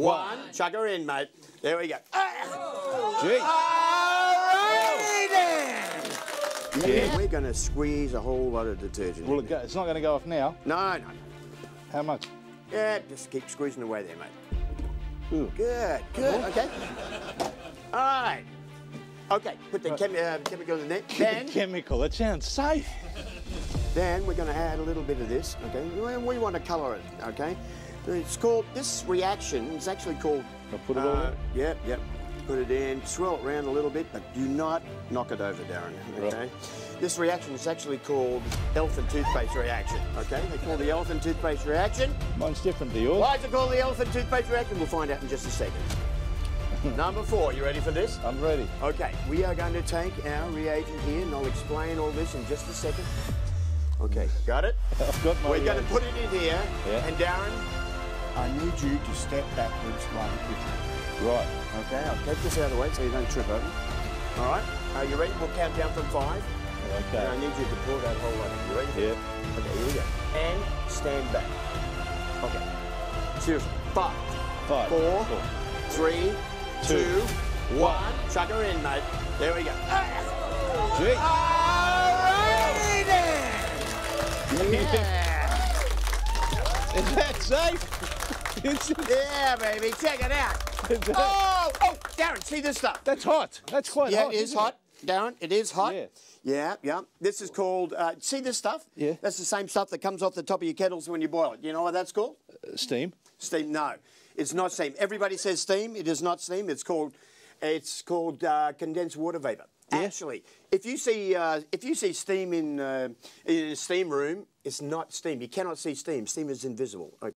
one. Chuck her in, mate. There we go. Gee. Alrighty then. Yeah. We're going to squeeze a whole lot of detergent. Will in it go? It's not going to go off now. No, no, no. How much? Yeah, just keep squeezing away there, mate. Ooh. Good, good, okay. All right. Okay, put the chemi- uh, chemical in there. Then, Chemical. It sounds safe. then we're going to add a little bit of this, okay? We- We want to colour it, okay? It's called, this reaction is actually called... I'll put it all in? Yep, yep. Put it in, swirl it around a little bit, but do not knock it over, Darren, Right. okay? This reaction is actually called elephant toothpaste reaction, okay? They call the elephant toothpaste reaction. Mine's different to yours. Why is it called the elephant toothpaste reaction? We'll find out in just a second. Number four, you ready for this? I'm ready. Okay, we are going to take our reagent here, and I'll explain all this in just a second. Okay, got it? I've got my. We're going uh, to put it in here, Yeah. and Darren, I need you to step backwards right quickly. Right. okay, I'll take this out of the way so you don't trip over. All right, are you ready? We'll count down from five, Okay. and I need you to pull that whole lot in. You ready? for Yeah. Okay, here we go. And stand back. Okay. Seriously. Five, Five. Four. three, Two. two, one. Chuck her in, mate. There we go. Gee. Alrighty then. Yeah. Is that safe? It- yeah, baby. Check it out. Oh, oh, Darren, see this stuff. That's hot. That's quite Yeah, hot. it is hot. Darren, it is hot. Yeah. Yeah, yeah. This is called, uh, see this stuff? Yeah. That's the same stuff that comes off the top of your kettles when you boil it. You know what that's called? Uh, Steam. Steam. No, it's not steam. Everybody says steam. It is not steam. It's called, it's called uh, condensed water vapor. Actually, if you see uh, if you see steam in uh, in a steam room, it's not steam. You cannot see steam. Steam is invisible. Okay?